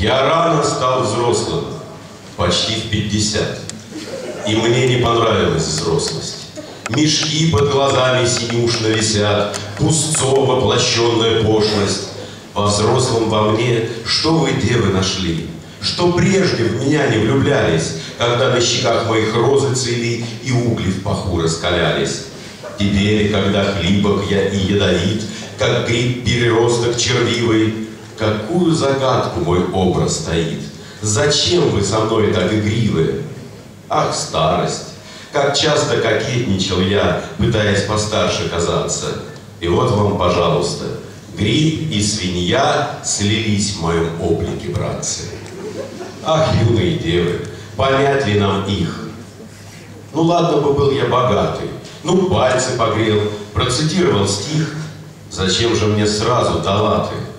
Я рано стал взрослым, почти в 50. И мне не понравилась взрослость. Мешки под глазами синюшно висят, Пустцо воплощенная пошлость. Во взрослом во мне что вы, девы, нашли? Что прежде в меня не влюблялись, Когда на щеках моих розы цвели И угли в паху раскалялись. Теперь, когда хлипок я и ядовит, Как гриб переросток червивый, Какую загадку мой образ стоит? Зачем вы со мной так игривы? Ах, старость! Как часто кокетничал я, пытаясь постарше казаться. И вот вам, пожалуйста, гриб и свинья слились в моем облике, братцы. Ах, юные девы, понять ли нам их? Ну ладно бы был я богатый, ну пальцы погрел, процитировал стих. Зачем же мне сразу дала ты?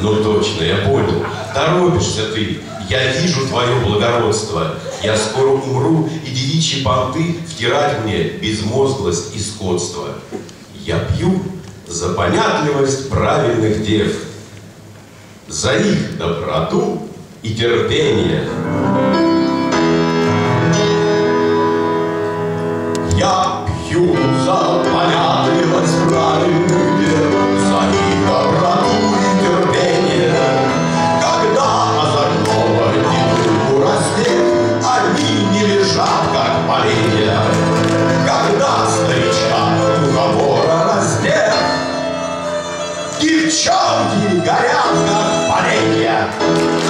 Ну точно, я понял, торопишься ты, я вижу твое благородство, я скоро умру, и девичьи понты втирать мне безмозглость и скотство. Я пью за понятливость правильных дев, за их доброту и терпение. Я пью за огоньки горят, как поленья.